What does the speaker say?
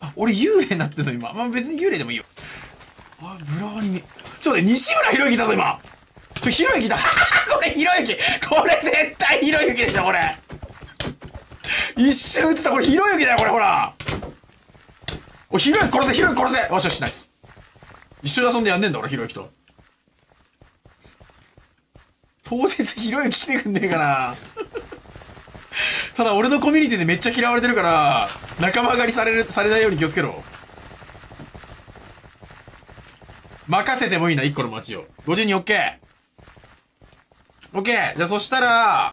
あ、俺幽霊になってんの今。まあ、別に幽霊でもいいよ。あ、ブラワに、ちょっと待って、西村博之だぞ今。ちょ、ひろゆきだ。これひろゆき。これ絶対ひろゆきでしょこれ。一瞬映った。これひろゆきだよこれほら。おひろゆき殺せひろゆき殺せ。よしよしナイス。一緒に遊んでやんねんだ俺ひろゆきと。当日ひろゆき来てくんねえかなただ俺のコミュニティでめっちゃ嫌われてるから仲間上がりされるされないように気をつけろ任せてもいいな、1個の街を。52オッケー。オッケー。じゃあそしたら、